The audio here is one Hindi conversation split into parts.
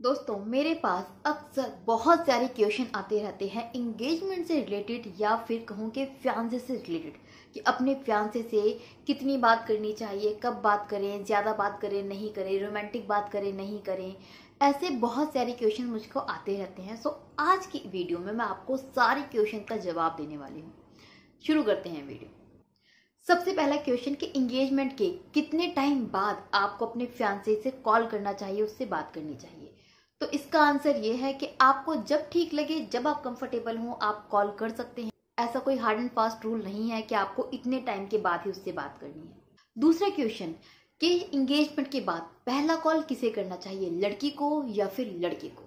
दोस्तों, मेरे पास अक्सर बहुत सारे क्वेश्चन आते रहते हैं इंगेजमेंट से रिलेटेड या फिर कहूँ कि फ्यांसे से रिलेटेड कि अपने फ्यांसे से कितनी बात करनी चाहिए, कब बात करें, ज़्यादा बात करें, नहीं करें रोमांटिक बात करें, नहीं करें, ऐसे बहुत सारे क्वेश्चन मुझको आते रहते हैं। सो आज की वीडियो में मैं आपको सारे क्वेश्चन का जवाब देने वाली हूँ। शुरू करते हैं वीडियो सबसे पहला क्वेश्चन कि इंगेजमेंट के कितने टाइम बाद आपको अपने फ्यांसे से कॉल करना चाहिए, उससे बात करनी चाहिए। तो इसका आंसर ये है कि आपको जब ठीक लगे, जब आप कंफर्टेबल हो, आप कॉल कर सकते हैं। ऐसा कोई हार्ड एंड फास्ट रूल नहीं है कि आपको इतने टाइम के बाद ही उससे बात करनी है। दूसरा क्वेश्चन कि इंगेजमेंट के बाद पहला कॉल किसे करना चाहिए, लड़की को या फिर लड़के को?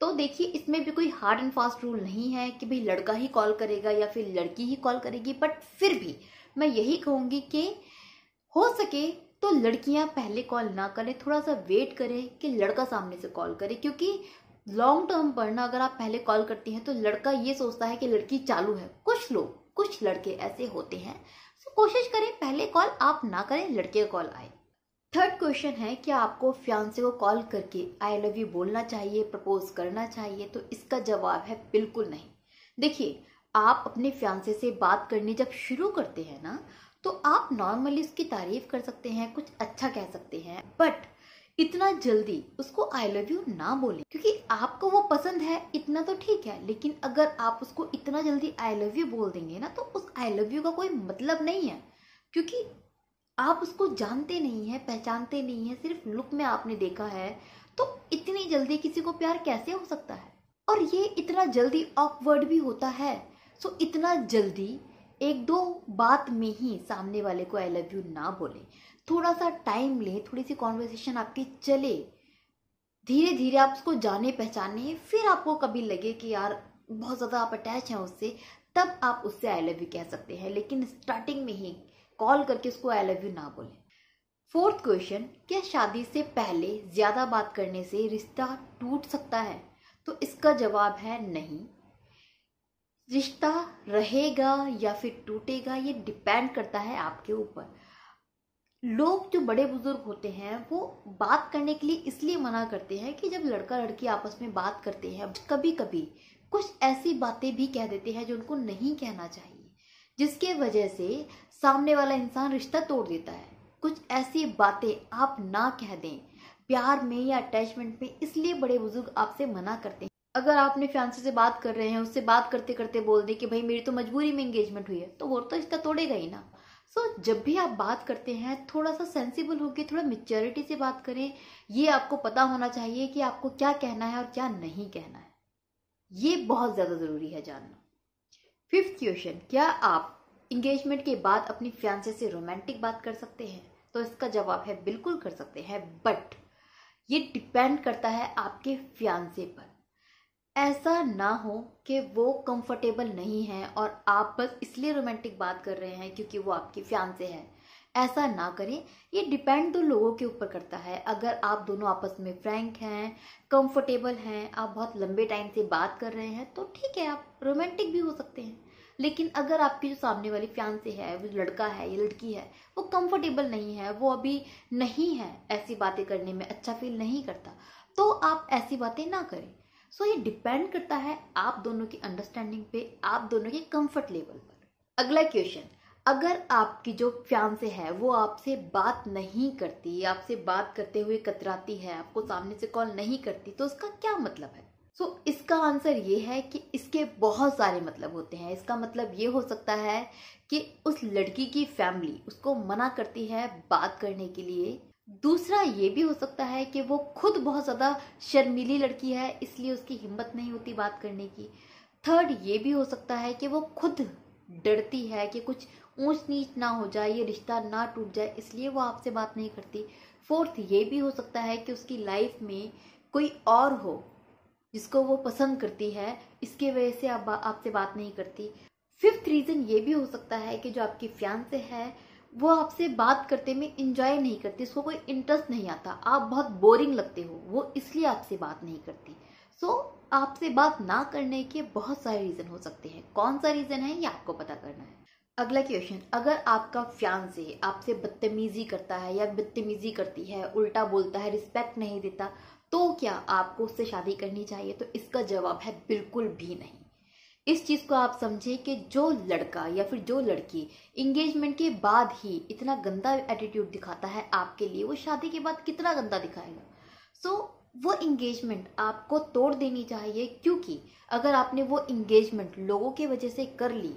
तो देखिए, इसमें भी कोई हार्ड एंड फास्ट रूल नहीं है कि भाई लड़का ही कॉल करेगा या फिर लड़की ही कॉल करेगी बट फिर भी मैं यही कहूँगी कि हो सके तो लड़कियाँ पहले कॉल ना करें थोड़ा सा वेट करें कि लड़का सामने से कॉल करे, क्योंकि लॉन्ग टर्म पर ना अगर आप पहले कॉल करती हैं तो लड़का ये सोचता है कि लड़की चालू है। कुछ लोग, कुछ लड़के ऐसे होते हैं। तो कोशिश करें पहले कॉल आप ना करें, लड़के कॉल आए। थर्ड क्वेश्चन है कि आपको फ्यांसे को कॉल करके आई लव यू बोलना चाहिए प्रपोज करना चाहिए? तो इसका जवाब है बिल्कुल नहीं। देखिए, आप अपने फ्यांसे से बात करनी जब शुरू करते हैं ना तो आप नॉर्मली उसकी तारीफ़ कर सकते हैं, कुछ अच्छा कह सकते हैं बट इतना जल्दी उसको आई लव यू ना बोले, क्योंकि आपको वो पसंद है, इतना तो ठीक है, लेकिन अगर आप उसको इतना जल्दी आई लव यू बोल देंगे ना तो उस आई लव यू का कोई मतलब नहीं है, क्योंकि आप उसको जानते नहीं है, पहचानते नहीं है, सिर्फ़ लुक में आपने देखा है तो इतनी जल्दी किसी को प्यार कैसे हो सकता है? और ये इतना जल्दी ऑकवर्ड भी होता है सो इतना जल्दी एक दो बात में ही सामने वाले को आई लव यू ना बोले। थोड़ा सा टाइम ले थोड़ी सी कॉन्वर्सेशन आपकी चले। धीरे धीरे आप उसको जाने पहचाने, फिर आपको कभी लगे कि यार, बहुत ज़्यादा आप अटैच हैं उससे, तब आप उससे आई लव यू कह सकते हैं। लेकिन स्टार्टिंग में ही कॉल करके उसको आई लव यू ना बोले। फोर्थ क्वेश्चन क्या शादी से पहले ज़्यादा बात करने से रिश्ता टूट सकता है? तो इसका जवाब है नहीं। रिश्ता रहेगा या फिर टूटेगा, ये डिपेंड करता है आपके ऊपर। लोग जो बड़े बुज़ुर्ग होते हैं, वो बात करने के लिए इसलिए मना करते हैं कि जब लड़का लड़की आपस में बात करते हैं कभी कभी कुछ ऐसी बातें भी कह देते हैं जो उनको नहीं कहना चाहिए, जिसके वजह से सामने वाला इंसान रिश्ता तोड़ देता है। कुछ ऐसी बातें आप ना कह दें, प्यार में या अटैचमेंट में, इसलिए बड़े बुज़ुर्ग आपसे मना करते हैं। अगर आप अपने फ्यांसी से बात कर रहे हैं उससे बात करते करते बोल दें कि भाई मेरी तो मजबूरी में एंगेजमेंट हुई है। तो वो तो इसका तोड़ेगा ही ना। सो so, जब भी आप बात करते हैं थोड़ा सा सेंसिबल होकर थोड़ा मेच्योरिटी से बात करें ये आपको पता होना चाहिए कि आपको क्या कहना है और क्या नहीं कहना है। ये बहुत ज़्यादा ज़रूरी है जानना। फिफ्थ क्वेश्चन क्या आप इंगेजमेंट के बाद अपनी फ्यांसे से रोमांटिक बात कर सकते हैं? तो इसका जवाब है बिल्कुल कर सकते हैं बट ये डिपेंड करता है आपके फ्यांसे पर। ऐसा ना हो कि वो कंफर्टेबल नहीं है और आप बस इसलिए रोमांटिक बात कर रहे हैं क्योंकि वो आपकी फ्यान से है। ऐसा ना करें। ये डिपेंड तो लोगों के ऊपर करता है। अगर आप दोनों आपस में फ्रैंक हैं कंफर्टेबल हैं, आप बहुत लंबे टाइम से बात कर रहे हैं तो ठीक है, आप रोमांटिक भी हो सकते हैं। लेकिन अगर आपकी जो सामने वाली फ्यान से है, वो लड़का है, या लड़की है, वो कंफर्टेबल नहीं है, वो अभी नहीं है, ऐसी बातें करने में अच्छा फील नहीं करता तो आप ऐसी बातें ना करें। सो ये डिपेंड करता है आप दोनों की अंडरस्टैंडिंग पे आप दोनों के कंफर्ट लेवल पर। अगला क्वेश्चन अगर आपकी जो फ्यान से है वो आपसे बात नहीं करती आपसे बात करते हुए कतराती है आपको सामने से कॉल नहीं करती तो उसका क्या मतलब है? सो so, इसका आंसर ये है कि इसके बहुत सारे मतलब होते हैं। इसका मतलब ये हो सकता है कि उस लड़की की फैमिली उसको मना करती है बात करने के लिए दूसरा ये भी हो सकता है कि वो खुद बहुत ज़्यादा शर्मीली लड़की है, इसलिए उसकी हिम्मत नहीं होती बात करने की। थर्ड ये भी हो सकता है कि वो खुद डरती है कि कुछ ऊंच नीच ना हो जाए, ये रिश्ता ना टूट जाए, इसलिए वो आपसे बात नहीं करती। फोर्थ ये भी हो सकता है कि उसकी लाइफ में कोई और हो जिसको वो पसंद करती है, इसके वजह से आप आपसे बात नहीं करती। फिफ्थ रीज़न ये भी हो सकता है कि जो आपकी फ्यान से है वो आपसे बात करते में इंजॉय नहीं करती उसको कोई इंटरेस्ट नहीं आता। आप बहुत बोरिंग लगते हो वो इसलिए आपसे बात नहीं करती। सो so, आपसे बात ना करने के बहुत सारे रीज़न हो सकते हैं। कौन सा रीज़न है ये आपको पता करना है। अगला क्वेश्चन अगर आपका फ्यान से आपसे बदतमीजी करता है या बदतमीजी करती है उल्टा बोलता है रिस्पेक्ट नहीं देता तो क्या आपको उससे शादी करनी चाहिए? तो इसका जवाब है बिल्कुल भी नहीं। इस चीज़ को आप समझे कि जो लड़का या फिर जो लड़की इंगेजमेंट के बाद ही इतना गंदा एटीट्यूड दिखाता है आपके लिए वो शादी के बाद कितना गंदा दिखाएगा। सो so, वो इंगेजमेंट आपको तोड़ देनी चाहिए क्योंकि अगर आपने वो इंगेजमेंट लोगों की वजह से कर ली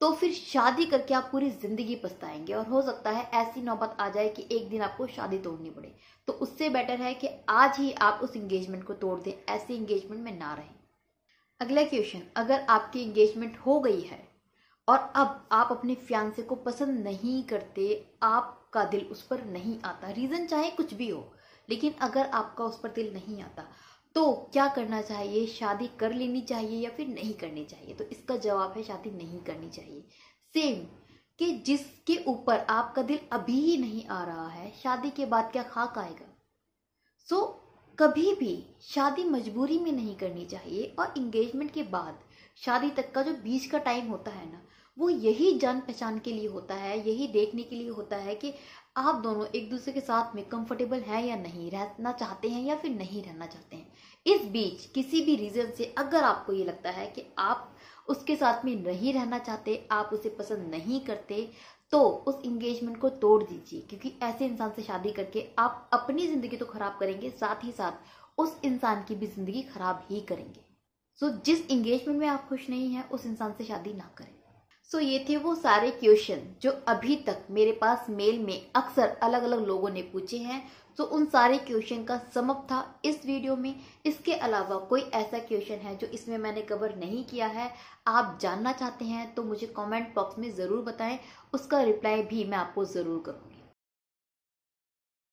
तो फिर शादी करके आप पूरी ज़िंदगी पछताएँगे और हो सकता है ऐसी नौबत आ जाए कि एक दिन आपको शादी तोड़नी पड़े। तो उससे बेटर है कि आज ही आप उस इंगेजमेंट को तोड़ दें ऐसी इंगेजमेंट में ना रहें। अगला क्वेश्चन अगर आपकी एंगेजमेंट हो गई है और अब आप अपने फ्यांसे को पसंद नहीं करते आपका दिल उस पर नहीं आता। रीज़न चाहे कुछ भी हो लेकिन अगर आपका उस पर दिल नहीं आता तो क्या करना चाहिए? शादी कर लेनी चाहिए या फिर नहीं करनी चाहिए? तो इसका जवाब है शादी नहीं करनी चाहिए। सेम कि जिसके ऊपर आपका दिल अभी ही नहीं आ रहा है शादी के बाद क्या खाक आएगा? सो so, कभी भी शादी मजबूरी में नहीं करनी चाहिए और इंगेजमेंट के बाद शादी तक का जो बीच का टाइम होता है ना, वो यही जान पहचान के लिए होता है, यही देखने के लिए होता है कि आप दोनों एक दूसरे के साथ में कंफर्टेबल हैं या नहीं, रहना चाहते हैं या फिर नहीं रहना चाहते हैं। इस बीच किसी भी रीजन से अगर आपको ये लगता है कि आप उसके साथ में नहीं रहना चाहते, आप उसे पसंद नहीं करते तो उस इंगेजमेंट को तोड़ दीजिए क्योंकि ऐसे इंसान से शादी करके आप अपनी ज़िंदगी तो खराब करेंगे साथ ही साथ उस इंसान की भी ज़िंदगी खराब ही करेंगे। सो so, जिस इंगेजमेंट में आप खुश नहीं है उस इंसान से शादी ना करें। सो so, ये थे वो सारे क्वेश्चन जो अभी तक मेरे पास मेल में अक्सर अलग अलग लोगों ने पूछे हैं। तो उन सारे क्वेश्चन का समअप था इस वीडियो में। इसके अलावा कोई ऐसा क्वेश्चन है जो इसमें मैंने कवर नहीं किया है आप जानना चाहते हैं तो मुझे कमेंट बॉक्स में ज़रूर बताएँ। उसका रिप्लाई भी मैं आपको ज़रूर करूँ।